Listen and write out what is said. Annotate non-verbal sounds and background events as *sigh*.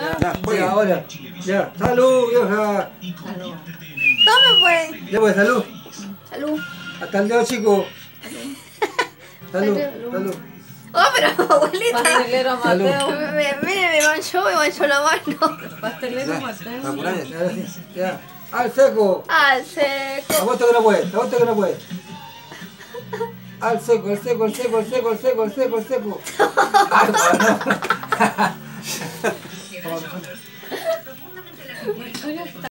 Ya, Ya, ya, ahora. Ya, salud, vieja. Salud. Tome pues. Ya pues, salud. Salud. Hasta el dedo chico. Salud, Salud. salud. Oh, pero abuelita. Pastelero. Mateo. Mire, mire, me manchó, me manchó la mano. Pastelero Ya, Mateo. Ya. Al seco. Al seco. Aguanta que no puede, aguanta que no puede. Al seco, al seco, al seco, al seco, al seco, al seco, al seco. *laughs* よかったよかった。